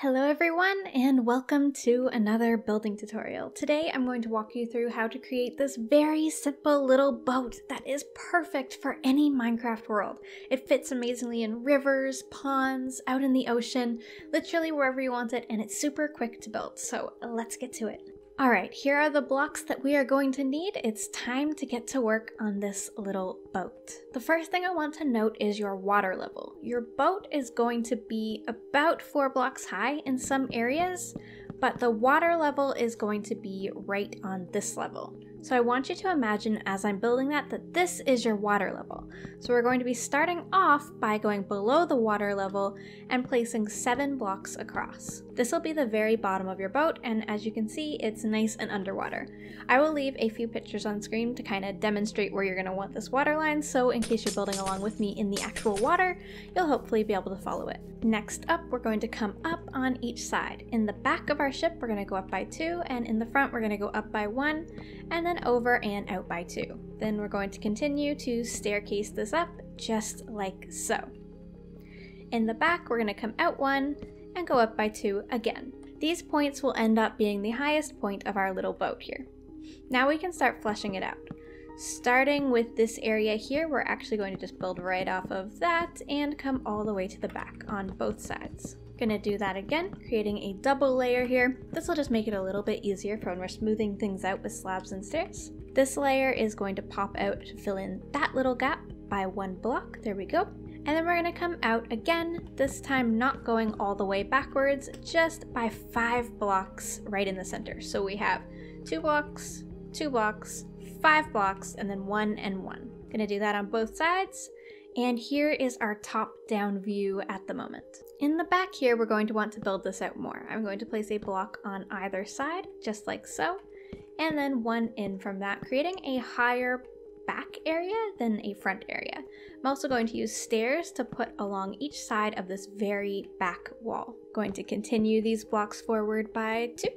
Hello everyone and welcome to another building tutorial. Today I'm going to walk you through how to create this very simple little boat that is perfect for any Minecraft world. It fits amazingly in rivers, ponds, out in the ocean, literally wherever you want it and it's super quick to build, so let's get to it. Alright, here are the blocks that we are going to need. It's time to get to work on this little boat. The first thing I want to note is your water level. Your boat is going to be about 4 blocks high in some areas, but the water level is going to be right on this level. So I want you to imagine as I'm building that, that this is your water level. So we're going to be starting off by going below the water level and placing seven blocks across. This will be the very bottom of your boat, and as you can see, it's nice and underwater. I will leave a few pictures on screen to kind of demonstrate where you're going to want this water line, so in case you're building along with me in the actual water, you'll hopefully be able to follow it. Next up, we're going to come up on each side. In the back of our ship, we're going to go up by two, and in the front, we're going to go up by one, and then over and out by two. Then we're going to continue to staircase this up just like so. In the back, we're going to come out one and go up by two again. These points will end up being the highest point of our little boat here. Now we can start fleshing it out. Starting with this area here, we're actually going to just build right off of that and come all the way to the back on both sides. Gonna do that again, creating a double layer here. This will just make it a little bit easier for when we're smoothing things out with slabs and stairs. This layer is going to pop out to fill in that little gap by one block. There we go. And then we're gonna come out again, this time not going all the way backwards, just by five blocks right in the center. So we have two blocks, two blocks, five blocks, and then one and one. Gonna do that on both sides. And here is our top down view at the moment. In the back here, we're going to want to build this out more. I'm going to place a block on either side, just like so, and then one in from that, creating a higher back area than a front area. I'm also going to use stairs to put along each side of this very back wall. Going to continue these blocks forward by two,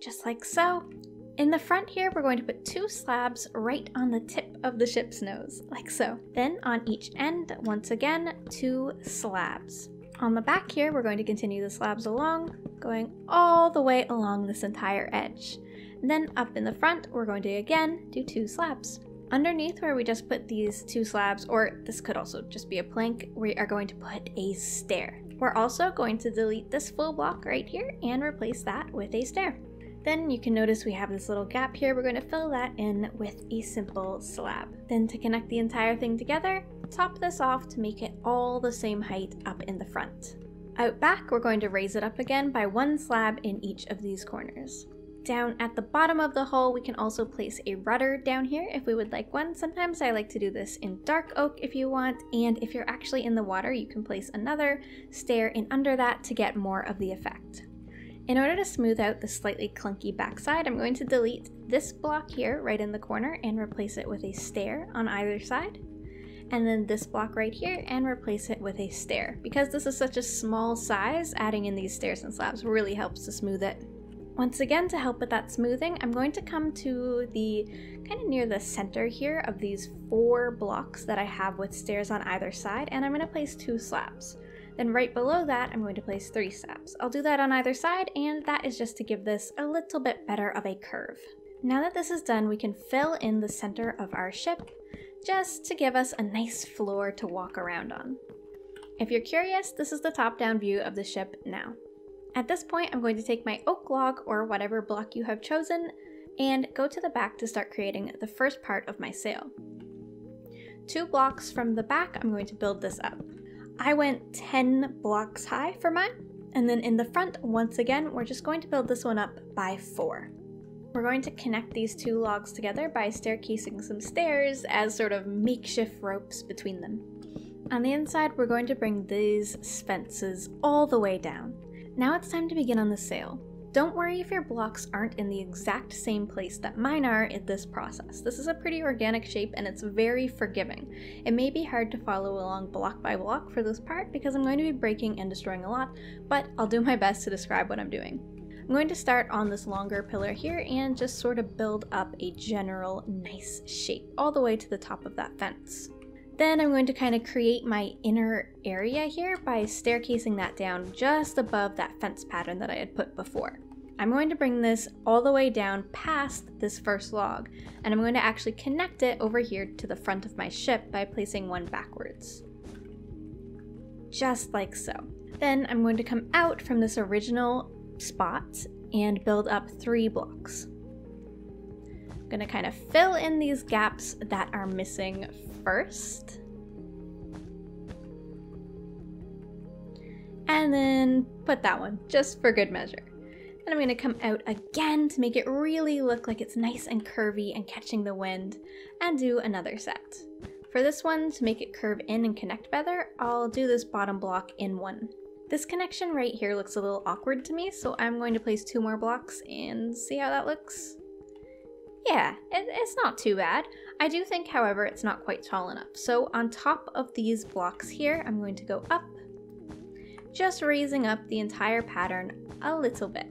just like so. In the front here, we're going to put two slabs right on the tip of the ship's nose, like so. Then on each end, once again, two slabs. On the back here, we're going to continue the slabs along, going all the way along this entire edge. Then up in the front, we're going to again do two slabs. Underneath where we just put these two slabs, or this could also just be a plank, we are going to put a stair. We're also going to delete this full block right here and replace that with a stair. Then you can notice we have this little gap here. We're going to fill that in with a simple slab. Then to connect the entire thing together, top this off to make it all the same height up in the front. Out back, we're going to raise it up again by one slab in each of these corners. Down at the bottom of the hull, we can also place a rudder down here if we would like one. Sometimes I like to do this in dark oak if you want, and if you're actually in the water, you can place another stair in under that to get more of the effect. In order to smooth out the slightly clunky backside, I'm going to delete this block here right in the corner and replace it with a stair on either side. And then this block right here and replace it with a stair. Because this is such a small size, adding in these stairs and slabs really helps to smooth it. Once again, to help with that smoothing, I'm going to come to the kind of near the center here of these four blocks that I have with stairs on either side, and I'm going to place two slabs. Then right below that, I'm going to place three steps. I'll do that on either side, and that is just to give this a little bit better of a curve. Now that this is done, we can fill in the center of our ship, just to give us a nice floor to walk around on. If you're curious, this is the top-down view of the ship now. At this point, I'm going to take my oak log, or whatever block you have chosen, and go to the back to start creating the first part of my sail. Two blocks from the back, I'm going to build this up. I went 10 blocks high for mine. And then in the front, once again, we're just going to build this one up by four. We're going to connect these two logs together by staircasing some stairs as sort of makeshift ropes between them. On the inside, we're going to bring these fences all the way down. Now it's time to begin on the sail. Don't worry if your blocks aren't in the exact same place that mine are in this process. This is a pretty organic shape and it's very forgiving. It may be hard to follow along block by block for this part because I'm going to be breaking and destroying a lot, but I'll do my best to describe what I'm doing. I'm going to start on this longer pillar here and just sort of build up a general nice shape all the way to the top of that fence. Then I'm going to kind of create my inner area here by staircasing that down just above that fence pattern that I had put before. I'm going to bring this all the way down past this first log, and I'm going to actually connect it over here to the front of my ship by placing one backwards. Just like so. Then I'm going to come out from this original spot and build up three blocks. I'm going to kind of fill in these gaps that are missing first. And then put that one, just for good measure. And I'm going to come out again to make it really look like it's nice and curvy and catching the wind, and do another set. For this one, to make it curve in and connect better, I'll do this bottom block in one. This connection right here looks a little awkward to me, so I'm going to place two more blocks and see how that looks. Yeah, it, it's not too bad. I do think, however, it's not quite tall enough. So on top of these blocks here, I'm going to go up, just raising up the entire pattern a little bit.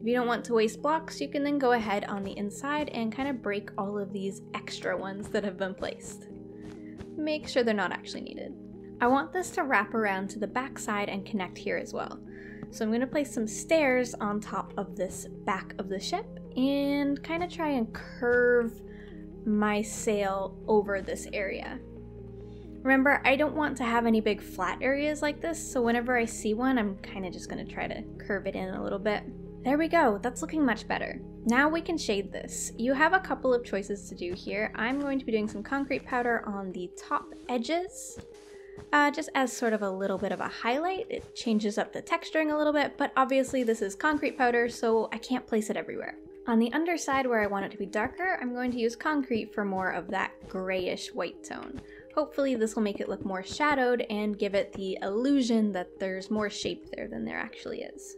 If you don't want to waste blocks, you can then go ahead on the inside and kind of break all of these extra ones that have been placed. Make sure they're not actually needed. I want this to wrap around to the back side and connect here as well. So I'm going to place some stairs on top of this back of the ship and kind of try and curve my sail over this area. Remember, I don't want to have any big flat areas like this, so whenever I see one, I'm kind of just going to try to curve it in a little bit. There we go, that's looking much better. Now we can shade this. You have a couple of choices to do here. I'm going to be doing some concrete powder on the top edges, uh, just as sort of a little bit of a highlight. It changes up the texturing a little bit, but obviously this is concrete powder, so I can't place it everywhere. On the underside where I want it to be darker, I'm going to use concrete for more of that grayish white tone. Hopefully this will make it look more shadowed and give it the illusion that there's more shape there than there actually is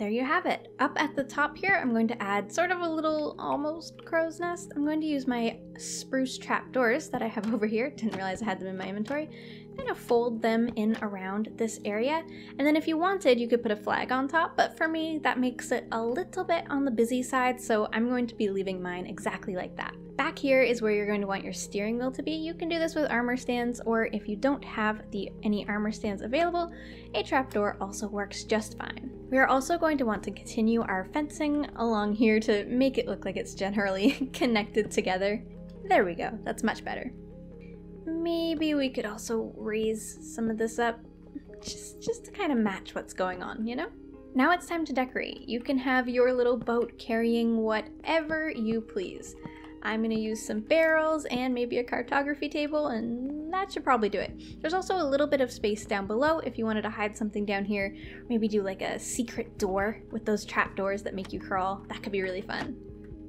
there you have it. Up at the top here, I'm going to add sort of a little almost crow's nest. I'm going to use my spruce trapdoors that I have over here. Didn't realize I had them in my inventory of fold them in around this area. And then if you wanted, you could put a flag on top, but for me, that makes it a little bit on the busy side, so I'm going to be leaving mine exactly like that. Back here is where you're going to want your steering wheel to be. You can do this with armor stands, or if you don't have the any armor stands available, a trapdoor also works just fine. We are also going to want to continue our fencing along here to make it look like it's generally connected together. There we go, that's much better. Maybe we could also raise some of this up just, just to kind of match what's going on, you know? Now it's time to decorate. You can have your little boat carrying whatever you please. I'm going to use some barrels and maybe a cartography table, and that should probably do it. There's also a little bit of space down below if you wanted to hide something down here. Maybe do like a secret door with those trap doors that make you crawl. That could be really fun.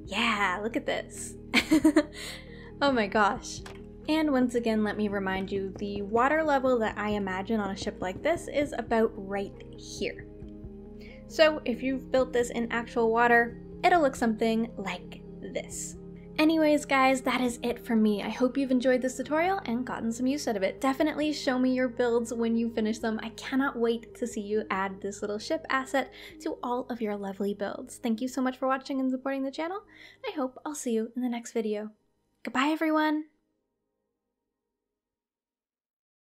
Yeah, look at this. oh my gosh. And once again, let me remind you, the water level that I imagine on a ship like this is about right here. So if you've built this in actual water, it'll look something like this. Anyways guys, that is it from me. I hope you've enjoyed this tutorial and gotten some use out of it. Definitely show me your builds when you finish them. I cannot wait to see you add this little ship asset to all of your lovely builds. Thank you so much for watching and supporting the channel. I hope I'll see you in the next video. Goodbye everyone!